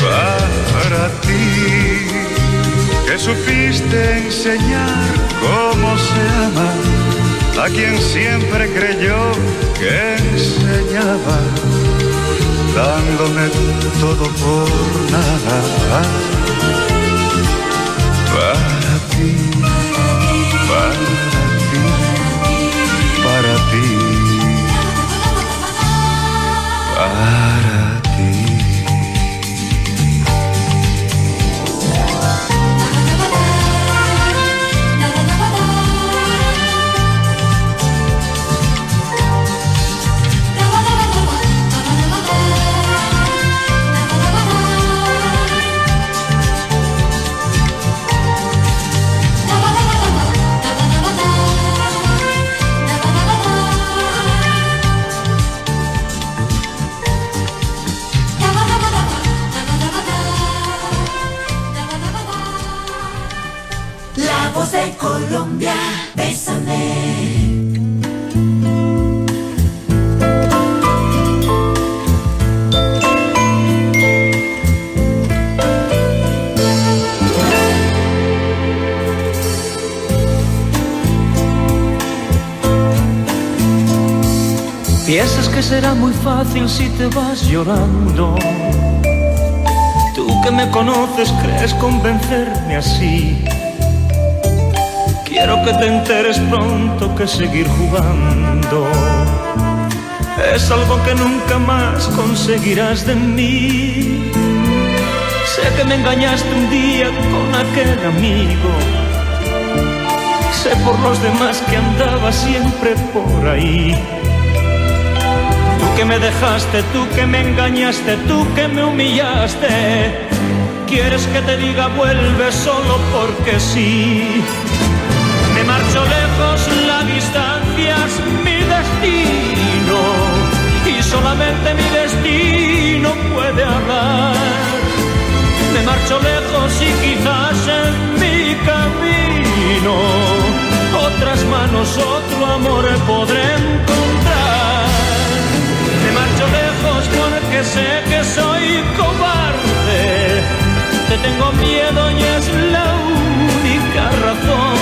Para ti, que supiste enseñar cómo se ama a quien siempre creyó que enseñaba, dándome todo por nada. Para ti, para ti, para ti, para será muy fácil si te vas llorando. Tú que me conoces, crees convencerme así. Quiero que te enteres pronto que seguir jugando es algo que nunca más conseguirás de mí. Sé que me engañaste un día con aquel amigo. Sé por los demás que andaba siempre por ahí. Que me dejaste, tú que me engañaste, tú que me humillaste. Quieres que te diga vuelve solo porque sí. Me marcho lejos, la distancia es mi destino. Y solamente mi destino puede hablar. Me marcho lejos y quizás en mi camino otras manos, otro amor podré encontrar. Sé que soy cobarde. Te tengo miedo y es la única razón.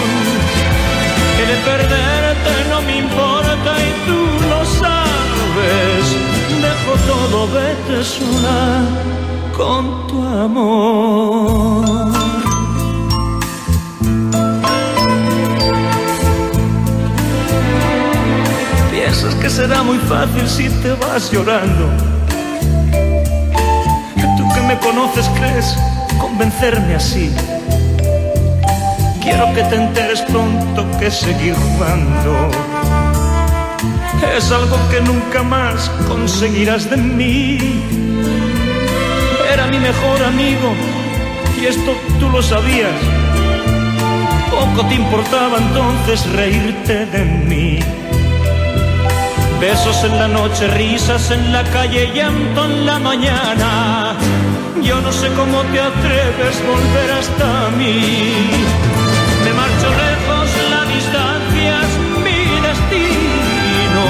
Que de perderte no me importa y tú lo sabes. Dejo todo, vete sola con tu amor. Piensas que será muy fácil si te vas llorando. Me conoces crees convencerme así. Quiero que te enteres pronto que seguir jugando es algo que nunca más conseguirás de mí. Era mi mejor amigo y esto tú lo sabías. Poco te importaba entonces reírte de mí. Besos en la noche, risas en la calle, llanto en la mañana. Yo no sé cómo te atreves a volver hasta mí. Me marcho lejos, la distancia es mi destino.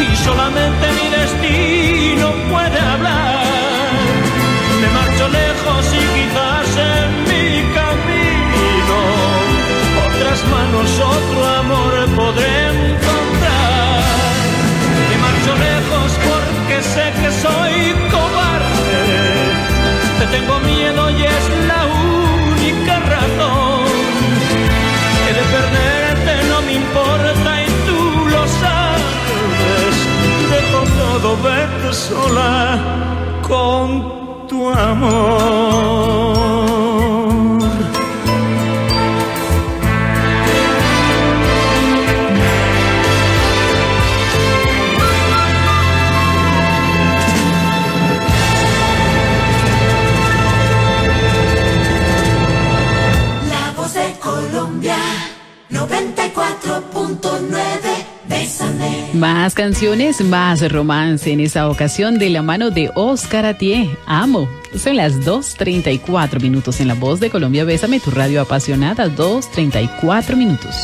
Y solamente mi destino puede hablar. Me marcho lejos y quizás en mi camino otras manos, otro amor podré encontrar. Me marcho lejos porque sé que soy tengo miedo y es la única razón. Que de perderte no me importa y tú lo sabes. Dejo todo, vete sola con tu amor. Más canciones, más romance en esa ocasión de la mano de Oscar Atié. Amo. Son las 2.34 minutos en la voz de Colombia. Bésame tu radio apasionada. 2.34 minutos.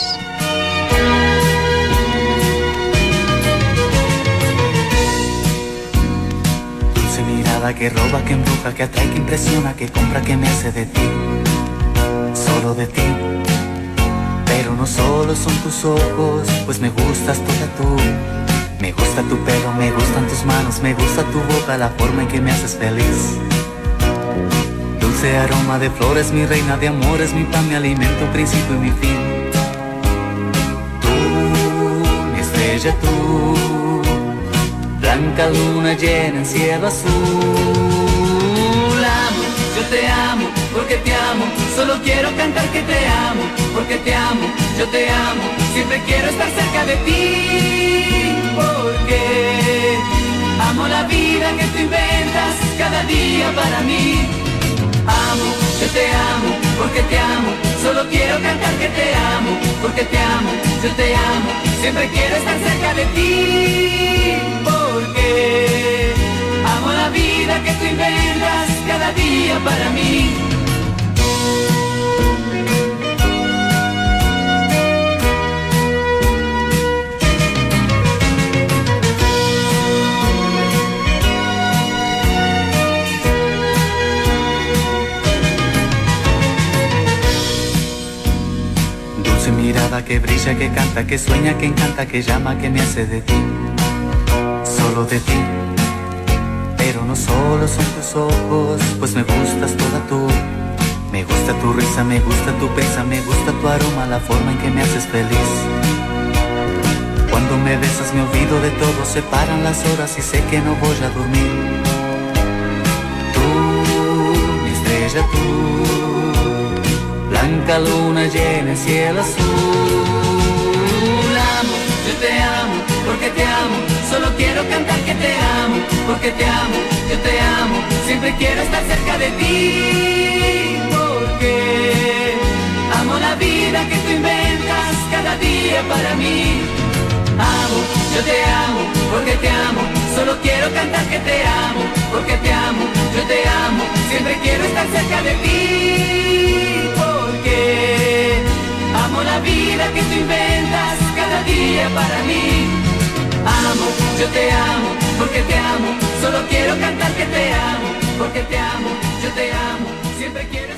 Dulce mirada que roba, que embruja, que atrae, que impresiona, que compra, que me hace de ti. Solo de ti. No solo son tus ojos, pues me gustas toda tú. Me gusta tu pelo, me gustan tus manos, me gusta tu boca, la forma en que me haces feliz. Dulce aroma de flores, mi reina de amores, mi pan, mi alimento, principio y mi fin. Tú, mi estrella, tú. Blanca luna llena en cielo azul. Amo, yo te amo, porque te amo. Solo quiero cantar que te amo, porque te amo, yo te amo. Siempre quiero estar cerca de ti, porque amo la vida que tú inventas cada día para mí. Amo, yo te amo, porque te amo. Solo quiero cantar que te amo, porque te amo, yo te amo. Siempre quiero estar cerca de ti, porque amo la vida que tú inventas cada día para mí. Que brilla, que canta, que sueña, que encanta, que llama, que me hace de ti, solo de ti. Pero no solo son tus ojos, pues me gustas toda tú. Me gusta tu risa, me gusta tu prisa, me gusta tu aroma, la forma en que me haces feliz. Cuando me besas me olvido de todo, se paran las horas y sé que no voy a dormir. Tú, mi estrella, tú. Blanca luna llena el cielo azul. Amo, yo te amo, porque te amo. Solo quiero cantar que te amo, porque te amo, yo te amo. Siempre quiero estar cerca de ti, porque amo la vida que tú inventas cada día para mí. Amo, yo te amo, porque te amo. Solo quiero cantar que te amo, porque te amo, yo te amo. Siempre quiero estar cerca de ti, amo la vida que tú inventas cada día para mí. Amo, yo te amo, porque te amo. Solo quiero cantar que te amo, porque te amo, yo te amo. Siempre quiero